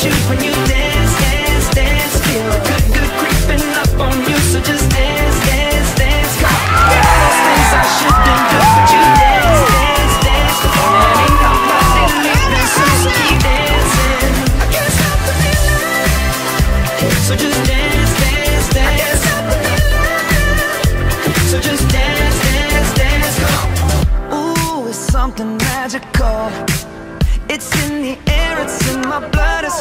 when you dance, dance, dance. Feel good, good creeping up on you. So just dance, dance, dance. Those things I shouldn't you dance, dance, dance. So keep dancing. I can't stop the feeling. So just dance, dance, dance. So just dance, dance, dance. Ooh, it's something magical. It's in the air, it's in my blood,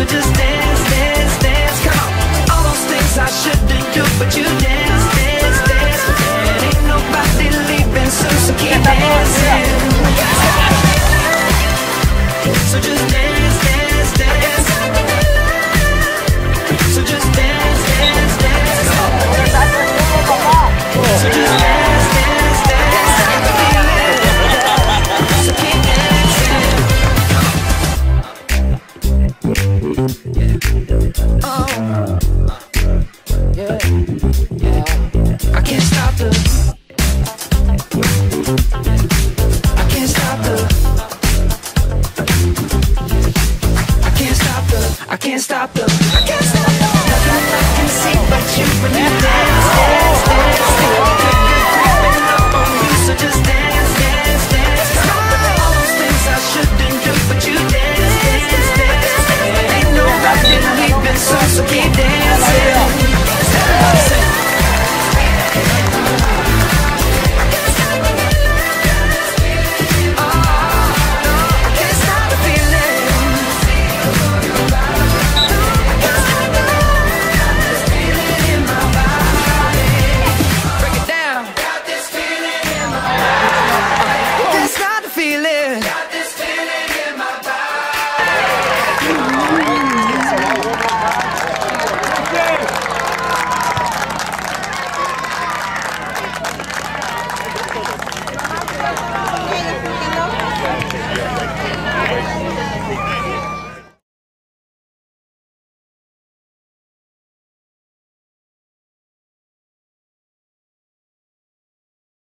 So just dance, Oh,